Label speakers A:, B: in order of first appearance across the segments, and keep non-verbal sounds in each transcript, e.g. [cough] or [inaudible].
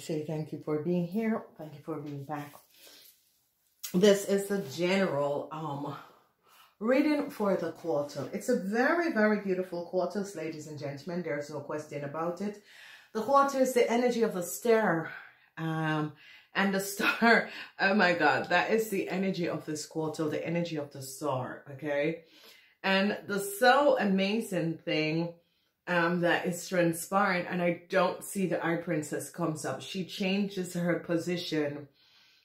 A: say thank you for being here. Thank you for being back. This is the general um reading for the quarter. It's a very, very beautiful quarter, ladies and gentlemen. There's no question about it. The quarter is the energy of the star. Um, and the [laughs] star, oh my God, that is the energy of this quarter, the energy of the star, okay? And the so amazing thing um, that is transpiring, and I don't see the Eye Princess comes up. She changes her position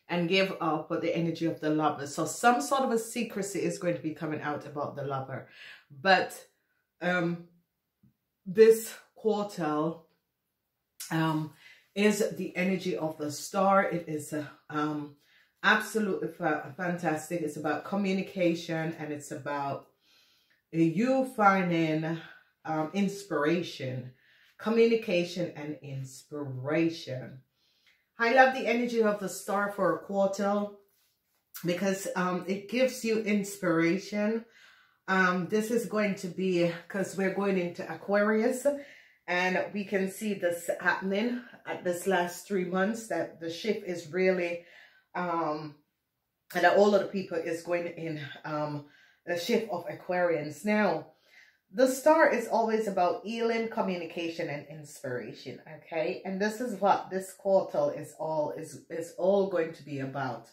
A: and give up for the energy of the lover. So some sort of a secrecy is going to be coming out about the lover. But um, this quarter um, is the energy of the star. It is um, absolutely fa fantastic. It's about communication and it's about you finding um, inspiration, communication and inspiration. I love the energy of the star for a quarter because um, it gives you inspiration. Um, this is going to be, because we're going into Aquarius, and we can see this happening at this last three months, that the shift is really, um, and that all of the people is going in um, the shift of Aquarians. Now, the star is always about healing, communication, and inspiration. Okay, and this is what this quarter is all is is all going to be about.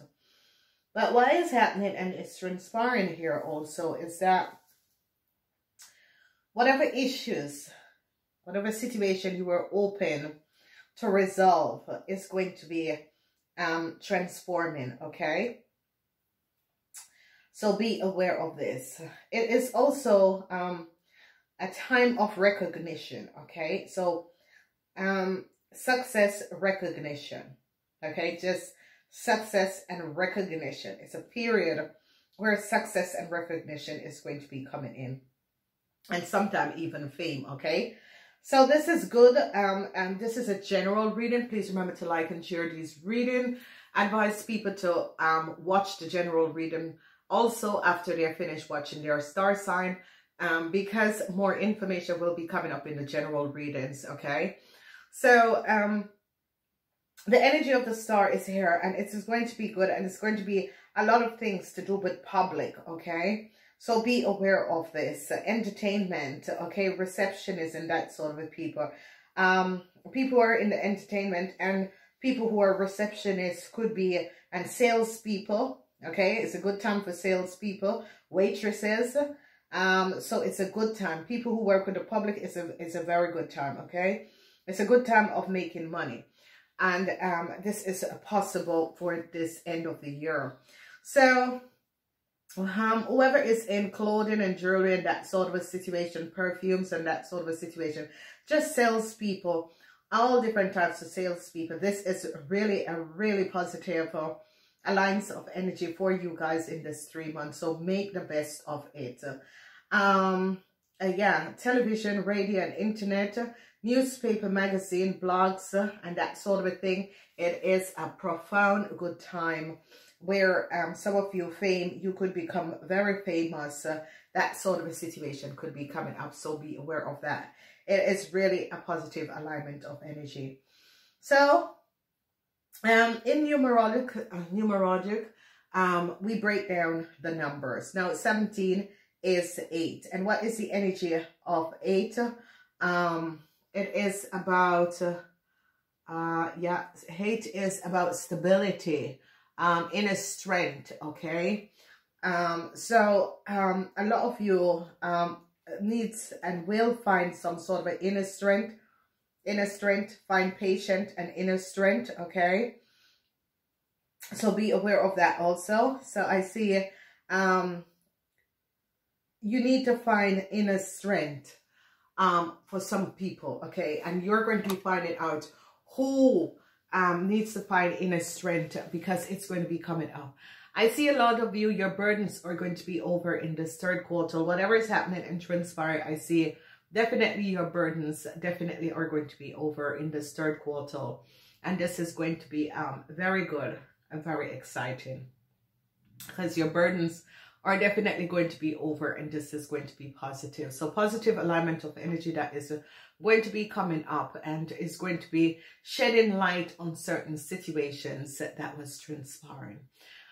A: But what is happening, and it's transpiring here also, is that whatever issues, whatever situation you were open to resolve is going to be um transforming. Okay. So be aware of this. It is also um a time of recognition, okay? So, um, success recognition, okay? Just success and recognition. It's a period where success and recognition is going to be coming in. And sometimes even fame, okay? So this is good. Um, and this is a general reading. Please remember to like and share these reading. Advise people to um, watch the general reading also after they're finished watching their star sign um, because more information will be coming up in the general readings, okay? So, um, the energy of the star is here and it is going to be good and it's going to be a lot of things to do with public, okay? So be aware of this. Entertainment, okay? Receptionist and that sort of people. Um, people who are in the entertainment and people who are receptionists could be and salespeople, okay? It's a good time for salespeople, waitresses, um, so it's a good time. People who work with the public is a, is a very good time, okay? It's a good time of making money. And um, this is possible for this end of the year. So um, whoever is in clothing and jewelry and that sort of a situation, perfumes and that sort of a situation, just salespeople, all different types of salespeople. This is really a really positive uh, alliance of energy for you guys in this three months. So make the best of it um, uh, yeah, television, radio, and internet, newspaper, magazine, blogs, uh, and that sort of a thing. It is a profound good time where um, some of you fame, you could become very famous. Uh, that sort of a situation could be coming up, so be aware of that. It is really a positive alignment of energy. So, um, in numerologic, uh, numerologic, um, we break down the numbers. Now, 17 is eight. And what is the energy of eight? Um, it is about, uh, yeah, eight is about stability, um, inner strength, okay? Um, so, um, a lot of you, um, needs and will find some sort of an inner strength, inner strength, find patient and inner strength, okay? So be aware of that also. So I see, um, you need to find inner strength um, for some people, okay? And you're going to be finding out who um, needs to find inner strength because it's going to be coming up. I see a lot of you, your burdens are going to be over in this third quarter. Whatever is happening and transpire, I see definitely your burdens definitely are going to be over in this third quarter. And this is going to be um, very good and very exciting because your burdens are definitely going to be over and this is going to be positive. So positive alignment of energy that is going to be coming up and is going to be shedding light on certain situations that was transpiring.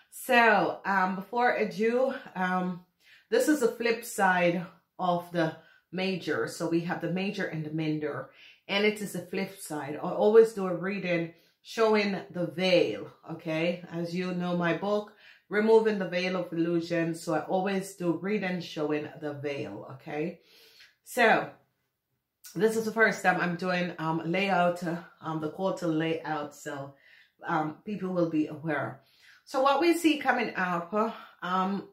A: So um, before I do, um, this is the flip side of the major. So we have the major and the minor and it is the flip side. I always do a reading showing the veil, okay? As you know my book, Removing the Veil of Illusion. So I always do reading showing the veil, okay? So this is the first time I'm doing um, layout, um, the quarter layout, so um, people will be aware. So what we see coming up, um,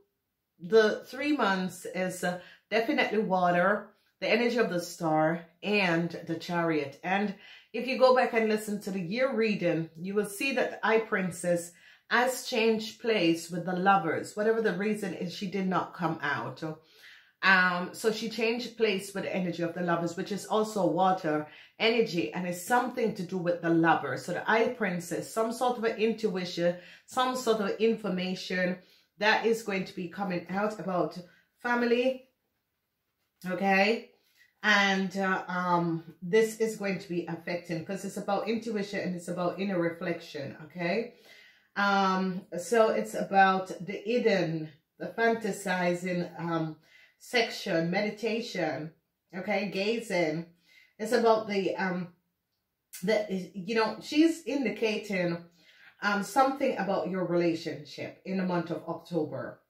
A: the three months is uh, definitely water, the energy of the star, and the chariot. And if you go back and listen to the year reading, you will see that the Eye Princess has changed place with the lovers. Whatever the reason is, she did not come out. Um, so she changed place with the energy of the lovers, which is also water energy and it's something to do with the lover. So the eye princess, some sort of an intuition, some sort of information that is going to be coming out about family. Okay. And uh, um, this is going to be affecting because it's about intuition and it's about inner reflection. Okay. Um, so it's about the Eden, the fantasizing, um, section, meditation, okay, gazing. It's about the, um, the, you know, she's indicating um, something about your relationship in the month of October.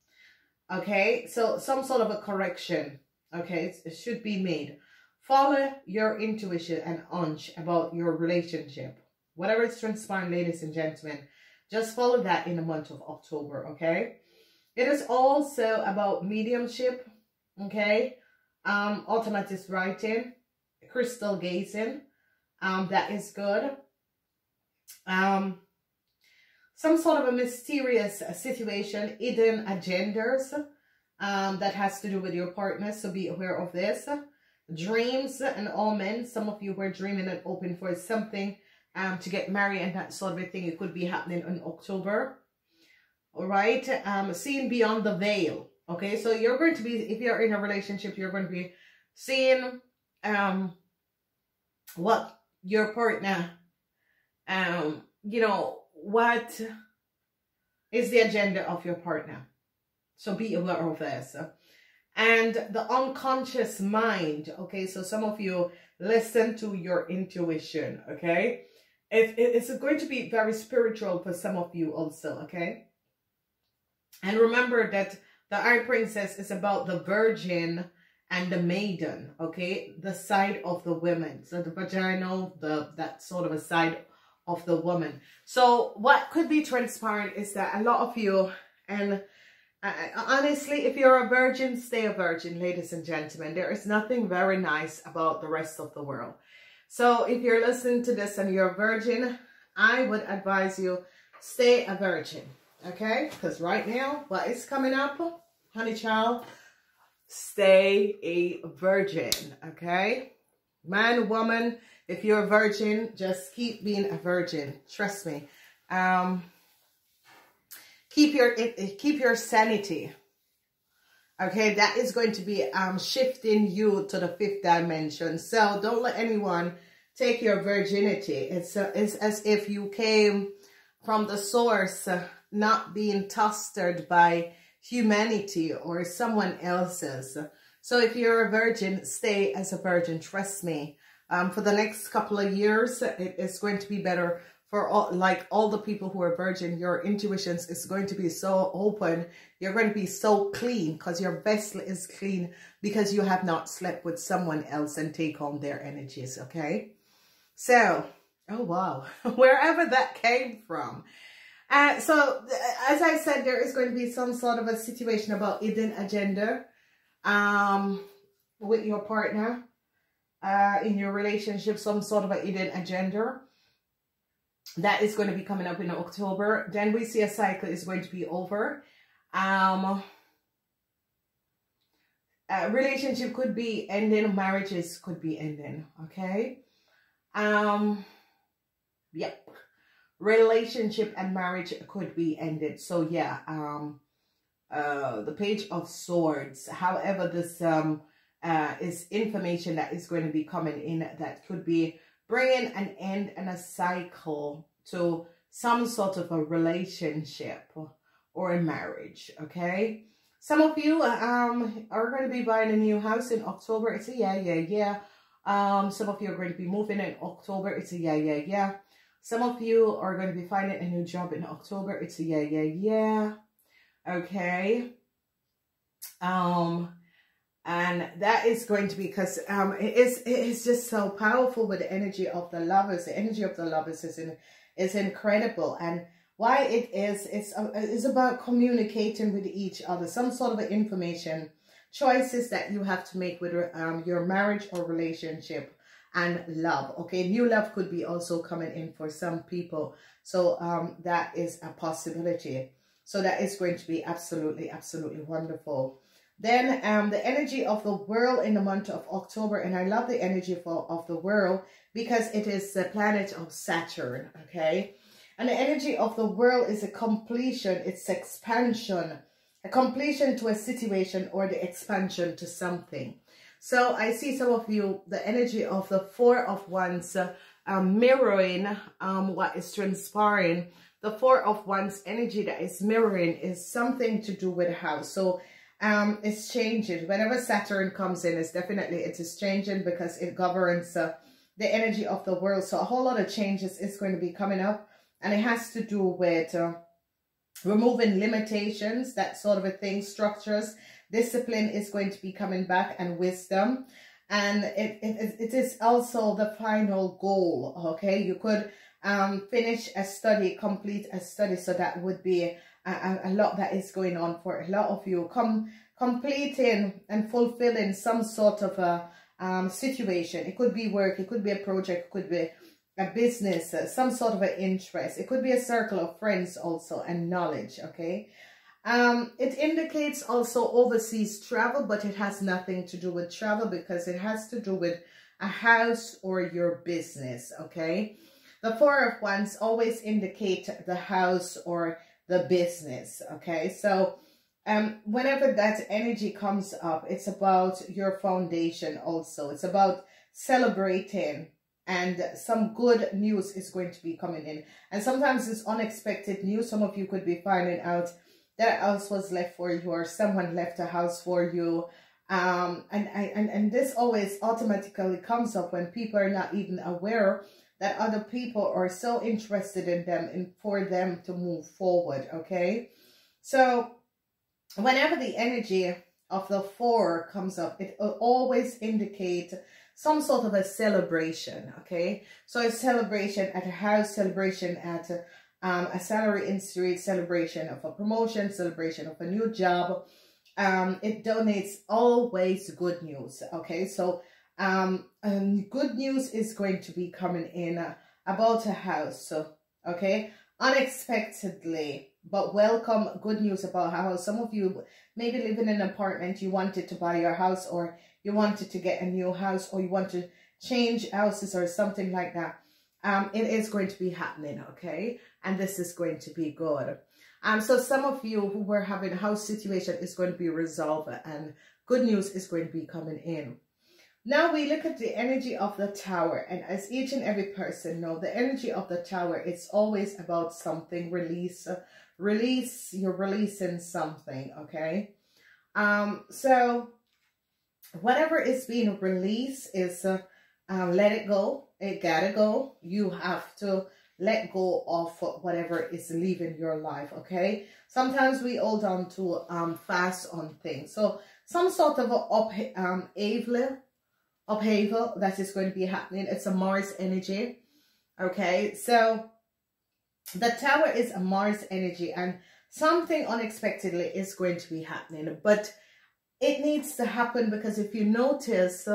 A: Okay, so some sort of a correction, okay, it should be made. Follow your intuition and hunch about your relationship. Whatever is transpiring, ladies and gentlemen, just follow that in the month of October, okay? It is also about mediumship, okay? Um, automatic writing, crystal gazing, um, that is good. Um, some sort of a mysterious situation, hidden agendas, um, that has to do with your partner, so be aware of this. Dreams and omens, some of you were dreaming and open for something um, to get married and that sort of thing. It could be happening in October. All right. Um, seeing beyond the veil. Okay, so you're going to be, if you're in a relationship, you're going to be seeing um, what your partner, um, you know, what is the agenda of your partner. So be aware of this. And the unconscious mind, okay, so some of you listen to your intuition, okay? It, it, it's going to be very spiritual for some of you also, okay? And remember that the Eye Princess is about the virgin and the maiden, okay? The side of the women. So the vaginal, the that sort of a side of the woman. So what could be transparent is that a lot of you, and uh, honestly, if you're a virgin, stay a virgin, ladies and gentlemen. There is nothing very nice about the rest of the world. So if you're listening to this and you're a virgin, I would advise you, stay a virgin okay? Because right now, what is coming up, honey child? Stay a virgin, okay? Man, woman, if you're a virgin, just keep being a virgin. Trust me. Um, keep your keep your sanity. Okay, that is going to be um shifting you to the fifth dimension. So don't let anyone take your virginity. It's uh, it's as if you came from the source. Uh, not being tostered by humanity or someone else's. So if you're a virgin, stay as a virgin. Trust me. Um, for the next couple of years, it is going to be better for all, like all the people who are virgin. Your intuitions is going to be so open. You're going to be so clean because your vessel is clean because you have not slept with someone else and take on their energies. Okay. So, oh wow, [laughs] wherever that came from. Uh, so, as I said, there is going to be some sort of a situation about hidden agenda um, with your partner uh, in your relationship, some sort of a hidden agenda. That is going to be coming up in October. Then we see a cycle is going to be over. Um, relationship could be ending, marriages could be ending, okay? Um, yep relationship and marriage could be ended. So yeah, um, uh, the page of swords. However, this um, uh, is information that is going to be coming in that could be bringing an end and a cycle to some sort of a relationship or a marriage, okay? Some of you um, are going to be buying a new house in October. It's a yeah, yeah, yeah. Um, some of you are going to be moving in October. It's a yeah, yeah, yeah. Some of you are going to be finding a new job in October. It's a yeah, yeah, yeah. Okay. Um, and that is going to be because um it is it is just so powerful with the energy of the lovers. The energy of the lovers is in is incredible. And why it is it's uh, it's about communicating with each other. Some sort of information choices that you have to make with um your marriage or relationship and love. Okay new love could be also coming in for some people. So um that is a possibility. So that is going to be absolutely absolutely wonderful then um, the energy of the world in the month of October. And I love the energy of the world because it is the planet of Saturn. Okay. And the energy of the world is a completion. It's expansion. A completion to a situation or the expansion to something. So I see some of you, the energy of the Four of Wands uh, um, mirroring um, what is transpiring. The Four of Wands energy that is mirroring is something to do with house. So um, it's changing. Whenever Saturn comes in, it's definitely, it is changing because it governs uh, the energy of the world. So a whole lot of changes is going to be coming up and it has to do with uh, removing limitations, that sort of a thing, structures. Discipline is going to be coming back and wisdom. And it, it, it is also the final goal, okay? You could um, finish a study, complete a study. So that would be a, a lot that is going on for a lot of you. Come completing and fulfilling some sort of a um, situation. It could be work, it could be a project, it could be a business, uh, some sort of an interest. It could be a circle of friends also and knowledge, okay? Um, it indicates also overseas travel, but it has nothing to do with travel because it has to do with a house or your business, okay? The Four of Wands always indicate the house or the business. Okay, so um, whenever that energy comes up, it's about your foundation also. It's about celebrating and some good news is going to be coming in. And sometimes it's unexpected news. Some of you could be finding out that house was left for you or someone left a house for you. Um, and, and, and this always automatically comes up when people are not even aware that other people are so interested in them and for them to move forward, okay? So whenever the energy of the four comes up, it always indicates some sort of a celebration, okay? So a celebration at a house, celebration at a, um, a salary in street, celebration of a promotion, celebration of a new job. Um, it donates always good news, okay? So um, and good news is going to be coming in uh, about a house. So, okay, unexpectedly, but welcome good news about house. Some of you maybe live in an apartment, you wanted to buy your house or you wanted to get a new house or you want to change houses or something like that. Um, it is going to be happening, okay? And this is going to be good. Um, so some of you who were having a house situation is going to be resolved and good news is going to be coming in. Now we look at the energy of the tower and as each and every person know, the energy of the tower, it's always about something, release, release, you're releasing something, okay? Um, so whatever is being released is uh, uh, let it go, it gotta go. You have to let go of whatever is leaving your life, okay? Sometimes we hold on to um, fast on things. So some sort of a up, um, evil upheaval that is going to be happening. It's a Mars energy. Okay, so the tower is a Mars energy and something unexpectedly is going to be happening. But it needs to happen because if you notice,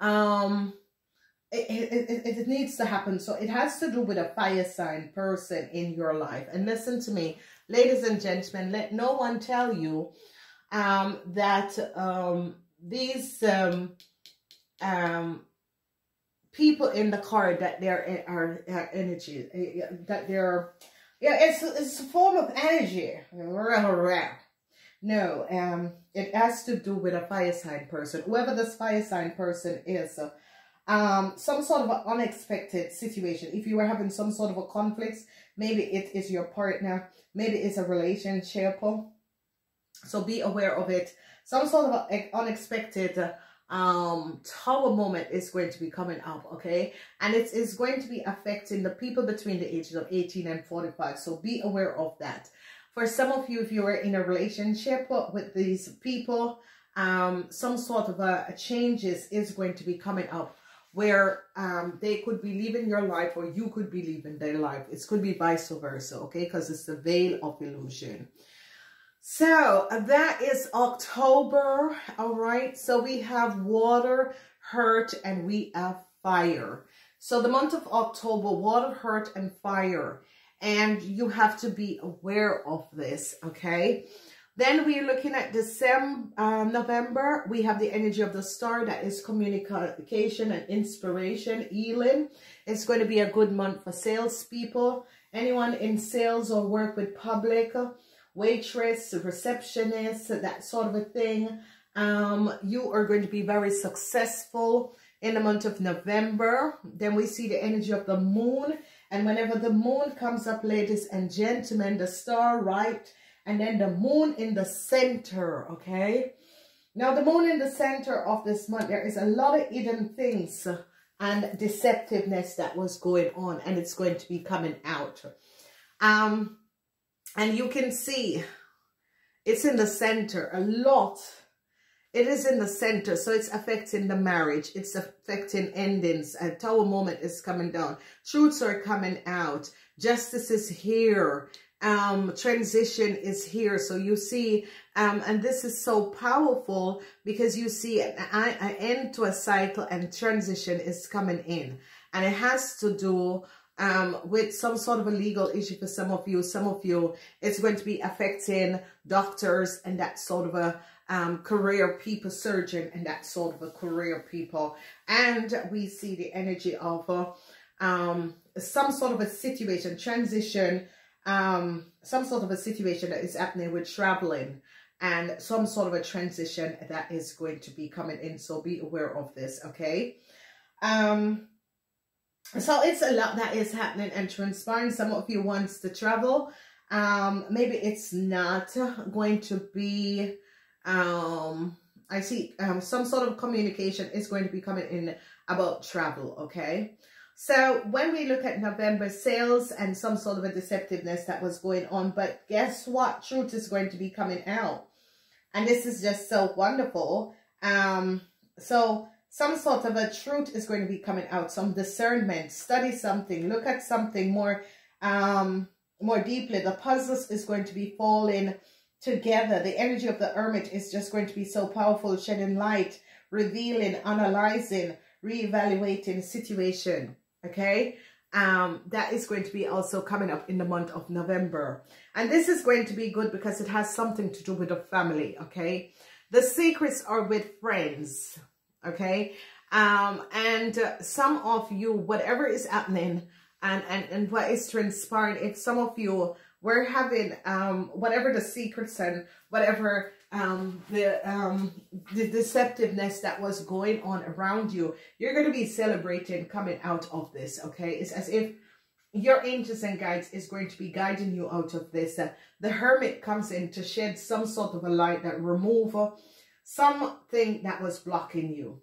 A: um, it, it, it, it needs to happen. So it has to do with a fire sign person in your life. And listen to me, ladies and gentlemen, let no one tell you um, that um, these... Um, um, people in the card that there are, are energy, that they're, yeah, it's, it's a form of energy. No, um, it has to do with a fire sign person. Whoever this fire sign person is, uh, um, some sort of unexpected situation. If you were having some sort of a conflict, maybe it is your partner, maybe it's a relationship. So be aware of it. Some sort of unexpected um tower moment is going to be coming up okay and it is going to be affecting the people between the ages of 18 and 45 so be aware of that for some of you, if you are in a relationship with these people, um, some sort of a, a changes is going to be coming up where um, they could be leaving your life or you could be leaving their life. It could be vice versa, okay? Because it's the veil of illusion. So that is October, all right? So we have water, hurt, and we have fire. So the month of October, water, hurt, and fire and you have to be aware of this, okay? Then we're looking at December, um, November. We have the energy of the star that is communication and inspiration, healing. It's going to be a good month for salespeople. Anyone in sales or work with public, waitress, receptionist, that sort of a thing. Um, you are going to be very successful in the month of November. Then we see the energy of the moon and whenever the moon comes up, ladies and gentlemen, the star right, and then the moon in the center, okay? Now, the moon in the center of this month, there is a lot of hidden things and deceptiveness that was going on, and it's going to be coming out. Um, and you can see it's in the center a lot it is in the center, so it's affecting the marriage. It's affecting endings. A tower moment is coming down. Truths are coming out. Justice is here. Um, transition is here. So you see, um, and this is so powerful because you see an, an end to a cycle and transition is coming in. And it has to do um, with some sort of a legal issue for some of you. Some of you, it's going to be affecting doctors and that sort of a um, career people, surgeon, and that sort of a career people. And we see the energy of uh, um, some sort of a situation, transition, um, some sort of a situation that is happening with traveling and some sort of a transition that is going to be coming in. So be aware of this, okay? Um, so it's a lot that is happening and transpiring. Some of you wants to travel. Um, maybe it's not going to be um i see um some sort of communication is going to be coming in about travel okay so when we look at november sales and some sort of a deceptiveness that was going on but guess what truth is going to be coming out and this is just so wonderful um so some sort of a truth is going to be coming out some discernment study something look at something more um more deeply the puzzles is going to be falling together. The energy of the hermit is just going to be so powerful, shedding light, revealing, analyzing, reevaluating situation. Okay. Um, that is going to be also coming up in the month of November. And this is going to be good because it has something to do with the family. Okay. The secrets are with friends. Okay. Um, and uh, some of you, whatever is happening and, and, and what is transpiring, if some of you we're having um, whatever the secrets and whatever um, the, um, the deceptiveness that was going on around you, you're going to be celebrating coming out of this, okay? It's as if your angels and guides is going to be guiding you out of this. Uh, the hermit comes in to shed some sort of a light that remove something that was blocking you,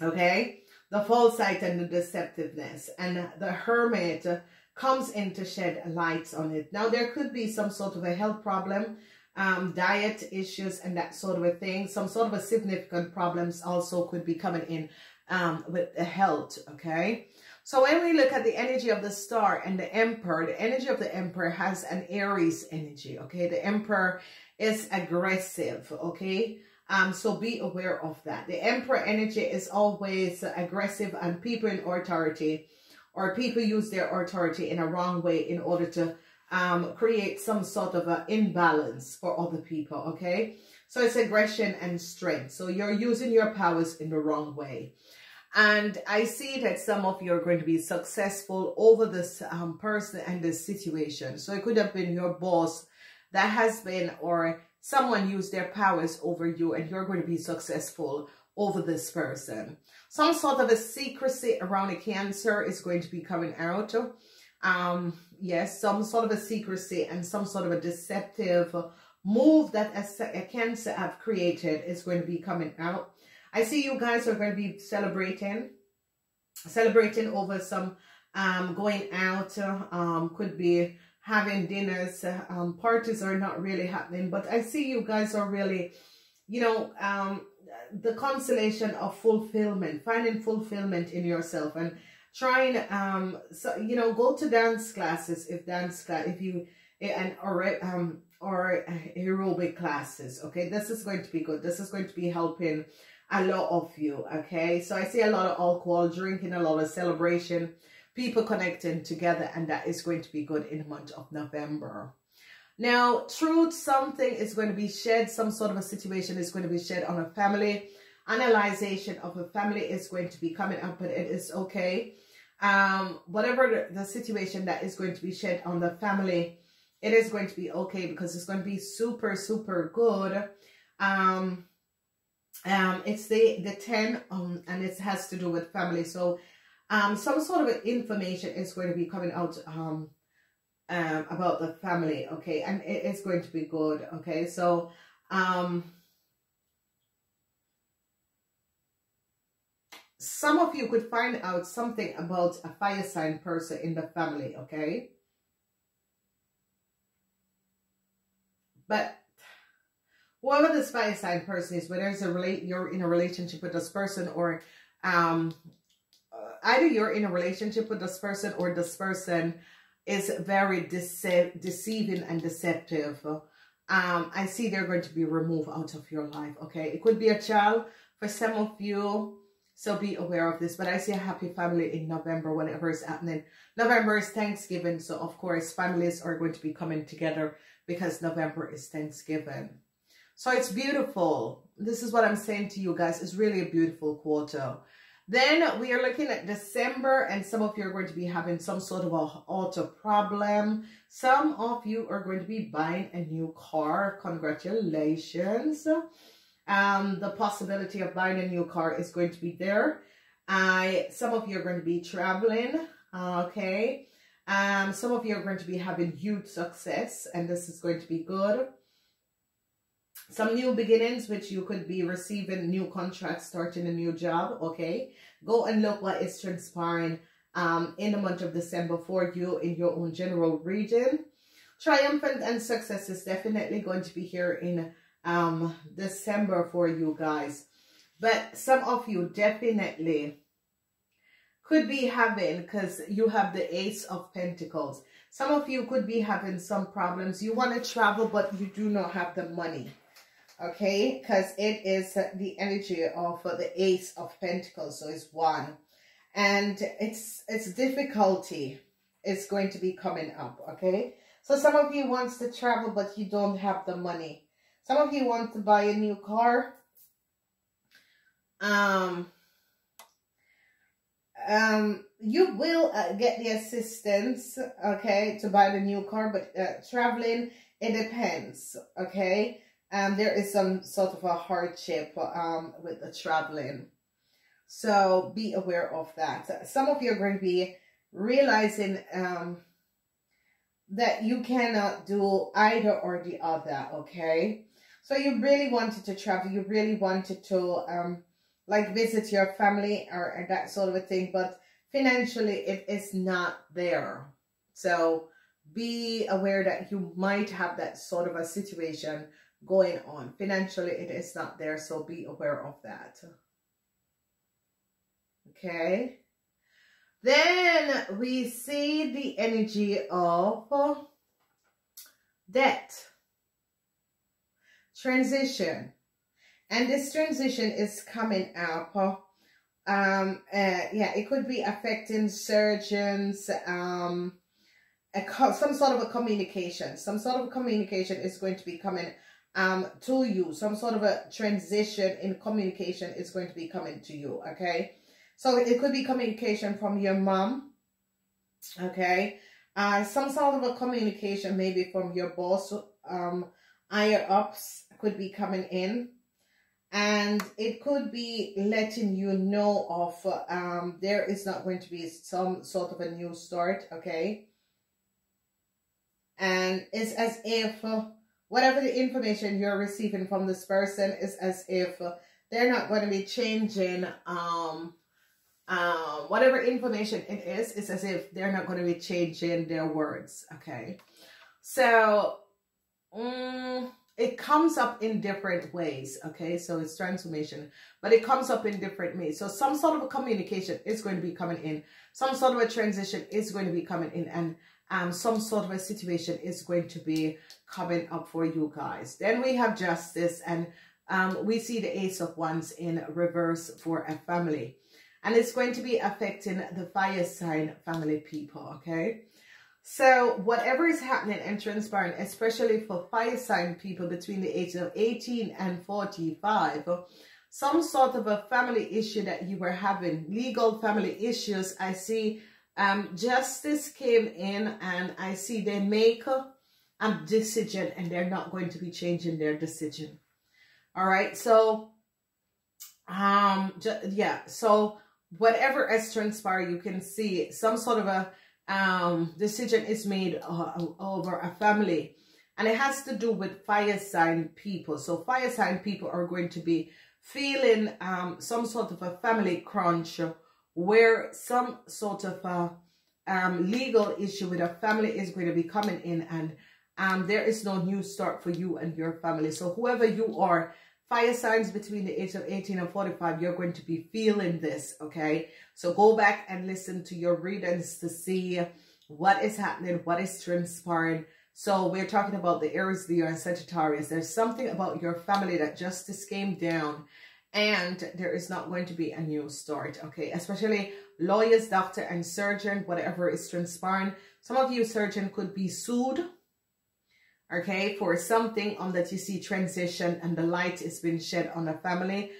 A: okay? The false sight and the deceptiveness. And the hermit comes in to shed lights on it. Now, there could be some sort of a health problem, um, diet issues and that sort of a thing. Some sort of a significant problems also could be coming in um, with the health, okay? So when we look at the energy of the star and the emperor, the energy of the emperor has an Aries energy, okay? The emperor is aggressive, okay? Um, so be aware of that. The emperor energy is always aggressive and people in authority or people use their authority in a wrong way in order to um, create some sort of an imbalance for other people, okay? So it's aggression and strength. So you're using your powers in the wrong way. And I see that some of you are going to be successful over this um, person and this situation. So it could have been your boss that has been or someone use their powers over you and you're going to be successful over this person. Some sort of a secrecy around a cancer is going to be coming out. Um, yes, some sort of a secrecy and some sort of a deceptive move that a, a cancer have created is going to be coming out. I see you guys are going to be celebrating, celebrating over some um, going out, um, could be having dinners, um, parties are not really happening, but I see you guys are really, you know, um, the consolation of fulfillment, finding fulfillment in yourself and trying, um, so, you know, go to dance classes if dance class, if you, and, or, um, or aerobic classes, okay? This is going to be good. This is going to be helping a lot of you, okay? So I see a lot of alcohol, drinking, a lot of celebration, people connecting together and that is going to be good in the month of November. Now, truth, something is going to be shared, some sort of a situation is going to be shared on a family. Analyzation of a family is going to be coming up, but it is okay. Um, whatever the, the situation that is going to be shared on the family, it is going to be okay because it's going to be super, super good. Um, um, it's the, the 10, um, and it has to do with family. So um, some sort of information is going to be coming out um, um, about the family, okay, and it is going to be good, okay, so um, some of you could find out something about a fire sign person in the family, okay, but whoever this fire sign person is, whether it's a relate, you're in a relationship with this person or um either you're in a relationship with this person or this person is very dece deceiving and deceptive. Um, I see they're going to be removed out of your life, okay? It could be a child for some of you, so be aware of this. But I see a happy family in November, whatever is happening. November is Thanksgiving, so of course families are going to be coming together because November is Thanksgiving. So it's beautiful. This is what I'm saying to you guys. It's really a beautiful quarter. Then we are looking at December and some of you are going to be having some sort of a auto problem. Some of you are going to be buying a new car. Congratulations. Um, the possibility of buying a new car is going to be there. I, some of you are going to be traveling. Okay. Um, some of you are going to be having huge success and this is going to be good some new beginnings which you could be receiving new contracts starting a new job okay? Go and look what is transpiring um in the month of december for you in your own general region. Triumphant and success is definitely going to be here in um december for you guys. But some of you definitely could be having because you have the ace of pentacles. Some of you could be having some problems. You want to travel but you do not have the money okay? Because it is the energy of the ace of pentacles so it's one. And it's it's difficulty is going to be coming up okay? So some of you wants to travel but you don't have the money. Some of you want to buy a new car. Um um you will uh, get the assistance okay to buy the new car but uh, traveling it depends okay um, there is some sort of a hardship um, with the traveling. So be aware of that. Some of you are going to be realizing um, that you cannot do either or the other, okay? So you really wanted to travel. You really wanted to um, like visit your family or, or that sort of a thing. But financially, it is not there. So be aware that you might have that sort of a situation going on. Financially, it is not there, so be aware of that. Okay. Then we see the energy of death, transition. And this transition is coming up. Um, uh, yeah, it could be affecting surgeons, um, some sort of a communication. Some sort of communication is going to be coming um, to you. Some sort of a transition in communication is going to be coming to you, okay? So it could be communication from your mom, okay? Uh, some sort of a communication maybe from your boss, um, higher ups could be coming in and it could be letting you know of um, there is not going to be some sort of a new start, okay? And it's as if whatever the information you're receiving from this person is as if they're not going to be changing um, um, whatever information it is, it's as if they're not going to be changing their words, okay? So, um, it comes up in different ways okay? So it's transformation but it comes up in different ways. So some sort of a communication is going to be coming in. Some sort of a transition is going to be coming in. And um, some sort of a situation is going to be coming up for you guys. Then we have justice and um, we see the ace of wands in reverse for a family. And it's going to be affecting the fire sign family people okay? So whatever is happening and transpiring, especially for fire sign people between the ages of 18 and 45, some sort of a family issue that you were having, legal family issues, I see um, justice came in and I see they make a, decision and they're not going to be changing their decision. All right, so um, yeah, so whatever has transpired, you can see some sort of a um, decision is made uh, over a family. And it has to do with fire sign people. So fire sign people are going to be feeling um, some sort of a family crunch where some sort of a um, legal issue with a family is going to be coming in and um, there is no new start for you and your family. So whoever you are, fire signs between the age of 18 and 45, you're going to be feeling this, okay? So go back and listen to your readings to see what is happening, what is transpiring. So we're talking about the Aries, Leo, and Sagittarius. There's something about your family that justice came down and there is not going to be a new start, okay? Especially lawyers, doctor, and surgeon, whatever is transpiring. Some of you surgeon could be sued okay, for something on that you see transition and the light is being shed on the family.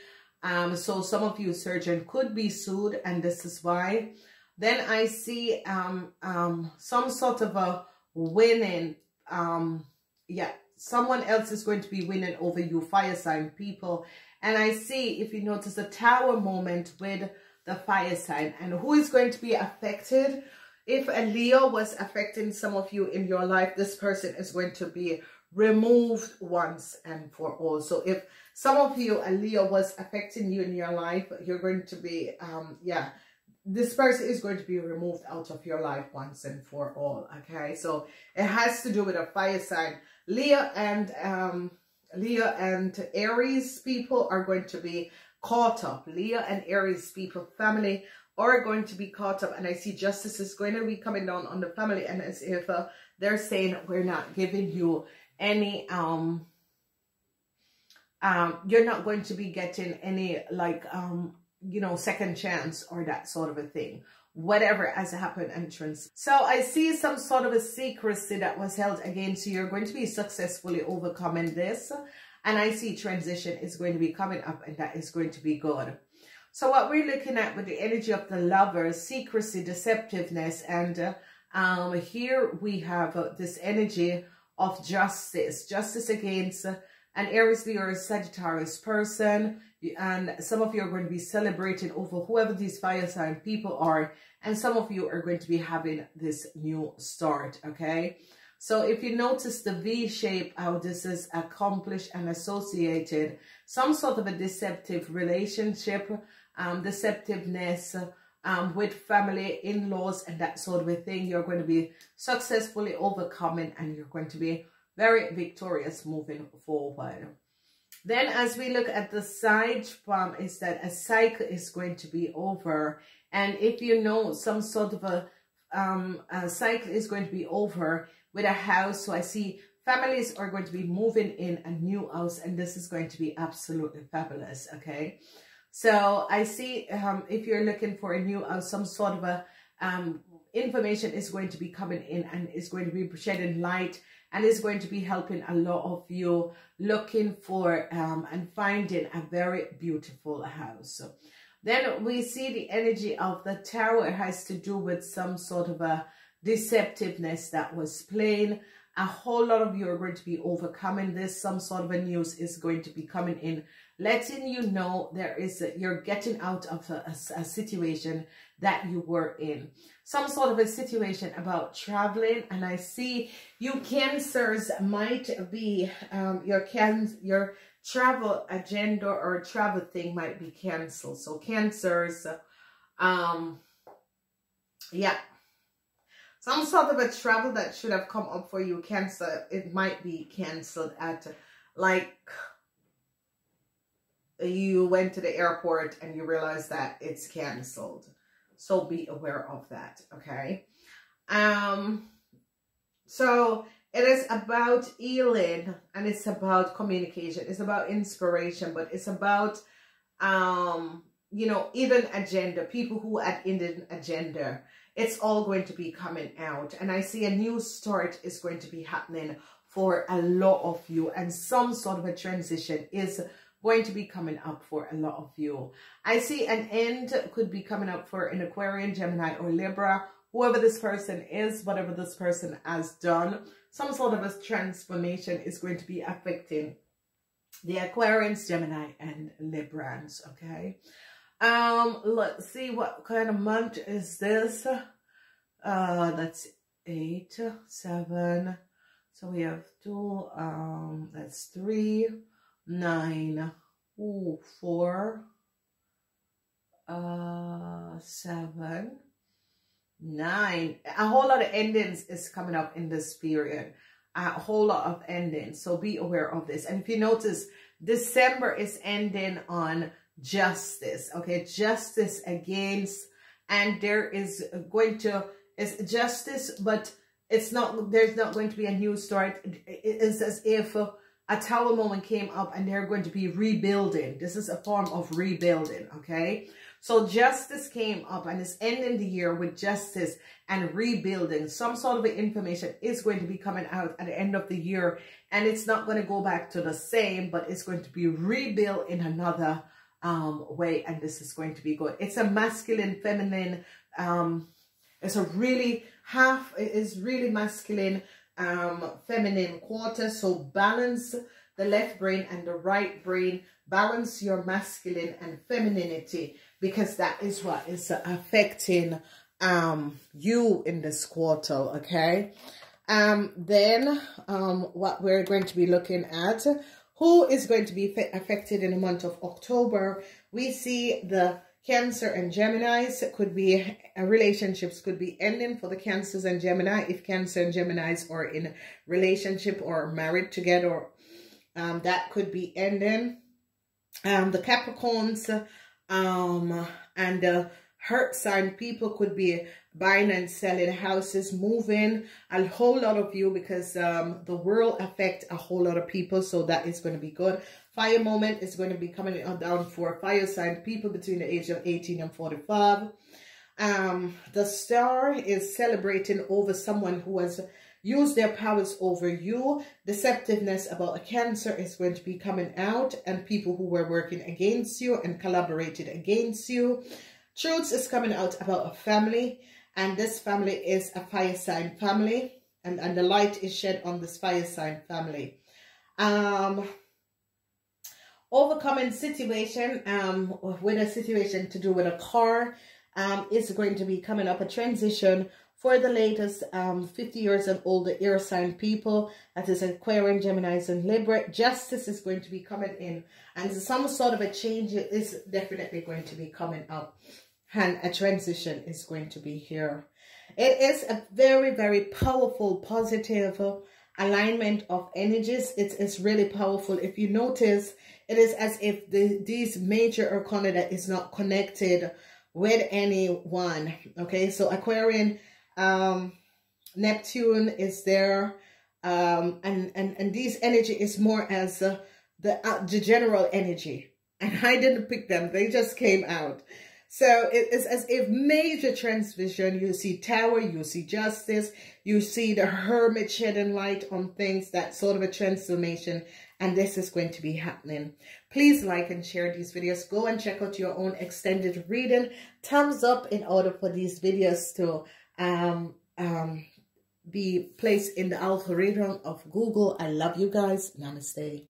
A: Um, so some of you surgeon could be sued and this is why. Then I see um, um, some sort of a winning, um, yeah, someone else is going to be winning over you, fire sign people. And I see, if you notice, a tower moment with the fire sign and who is going to be affected if a Leo was affecting some of you in your life, this person is going to be removed once and for all. So if some of you, a Leo was affecting you in your life, you're going to be, um, yeah, this person is going to be removed out of your life once and for all. Okay, so it has to do with a fire sign. Leo and um, Leo and Aries people are going to be caught up. Leo and Aries people, family are going to be caught up. And I see justice is going to be coming down on the family. And as if uh, they're saying we're not giving you any um um you're not going to be getting any like um you know second chance or that sort of a thing whatever has happened entrance. So i see some sort of a secrecy that was held against you. You're going to be successfully overcoming this. And i see transition is going to be coming up and that is going to be good. So what we're looking at with the energy of the lover, secrecy, deceptiveness, and uh, um, here we have uh, this energy of justice, justice against uh, an Aries, Leo, or a Sagittarius person. And some of you are going to be celebrating over whoever these fire sign people are. And some of you are going to be having this new start, okay? So if you notice the V shape, how this is accomplished and associated, some sort of a deceptive relationship, um, deceptiveness um, with family, in-laws, and that sort of a thing. You're going to be successfully overcoming and you're going to be very victorious moving forward. Then as we look at the side palm is that a cycle is going to be over. And if you know some sort of a, um, a cycle is going to be over with a house. So I see families are going to be moving in a new house and this is going to be absolutely fabulous. Okay. So I see um, if you're looking for a new, uh, some sort of a um, information is going to be coming in and is going to be shedding light and is going to be helping a lot of you looking for um, and finding a very beautiful house. So then we see the energy of the tower has to do with some sort of a deceptiveness that was playing a whole lot of you are going to be overcoming this. Some sort of a news is going to be coming in, letting you know there is a, you're getting out of a, a, a situation that you were in. Some sort of a situation about traveling, and I see you cancers might be um, your can your travel agenda or travel thing might be canceled. So cancers, um, yeah, some sort of a travel that should have come up for you cancer it might be canceled at like you went to the airport and you realize that it's canceled so be aware of that okay um so it is about healing and it's about communication it's about inspiration but it's about um you know hidden agenda people who had hidden agenda it's all going to be coming out. And I see a new start is going to be happening for a lot of you. And some sort of a transition is going to be coming up for a lot of you. I see an end could be coming up for an Aquarian, Gemini, or Libra. Whoever this person is, whatever this person has done, some sort of a transformation is going to be affecting the Aquarians, Gemini, and Librans, okay? Um, let's see what kind of month is this. Uh, that's eight, seven. So we have two, um, that's three, nine, ooh, four, uh, seven, nine. A whole lot of endings is coming up in this period. A whole lot of endings. So be aware of this. And if you notice, December is ending on justice okay justice against and there is going to is justice but it's not there's not going to be a new start it is as if a tower moment came up and they're going to be rebuilding. This is a form of rebuilding okay? So justice came up and it's ending the year with justice and rebuilding. Some sort of information is going to be coming out at the end of the year and it's not going to go back to the same but it's going to be rebuilt in another um, way and this is going to be good. It's a masculine, feminine, um, it's a really half, it is really masculine, um, feminine quarter. So balance the left brain and the right brain. Balance your masculine and femininity because that is what is affecting um, you in this quarter, okay? Um, then um, what we're going to be looking at who is going to be affected in the month of October. We see the Cancer and Geminis could be, uh, relationships could be ending for the Cancers and Gemini. If Cancer and Geminis are in relationship or married together, um, that could be ending. Um, the Capricorns um, and the earth sign people could be buying and selling houses, moving, a whole lot of you because um, the world affect a whole lot of people. So that is going to be good. Fire moment is going to be coming on down for fire sign people between the age of 18 and 45. Um, the star is celebrating over someone who has used their powers over you. Deceptiveness about a cancer is going to be coming out and people who were working against you and collaborated against you. Truths is coming out about a family and this family is a fire sign family and, and the light is shed on this fire sign family. Um, overcoming situation um, with a situation to do with a car um, is going to be coming up a transition for the latest um, 50 years and older air sign people, that is Aquarian, Geminis, and Libra, justice is going to be coming in. And some sort of a change is definitely going to be coming up and a transition is going to be here. It is a very, very powerful, positive alignment of energies. It is really powerful. If you notice, it is as if the, these major arcana that is not connected with anyone. Okay, so Aquarian, um, Neptune is there. Um, and, and, and these energy is more as uh, the, uh, the general energy. And [laughs] I didn't pick them. They just came out. So it is as if major transvision, you see tower, you see justice, you see the hermit shedding light on things, that sort of a transformation. And this is going to be happening. Please like and share these videos. Go and check out your own extended reading. Thumbs up in order for these videos to um, um, be placed in the algorithm of Google. I love you guys. Namaste.